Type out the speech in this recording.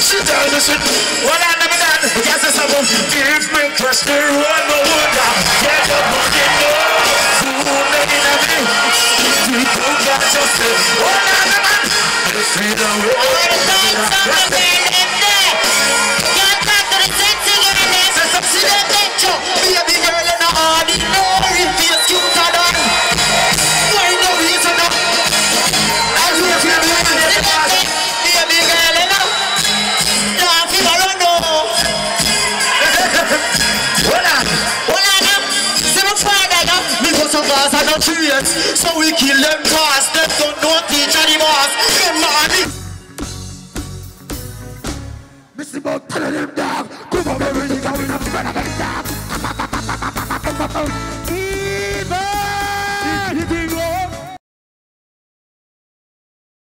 Sit down, listen. What I never done. Yes, it's a boom. Give me trust the road, no wonder. Get up on the door. Fool me in a. You don't got justice. What I never done. This is the road. cars are not curious So we kill them cars Them don't know teach anymore Them money Missy Bob tell them dog Come on everything I'm in a friend of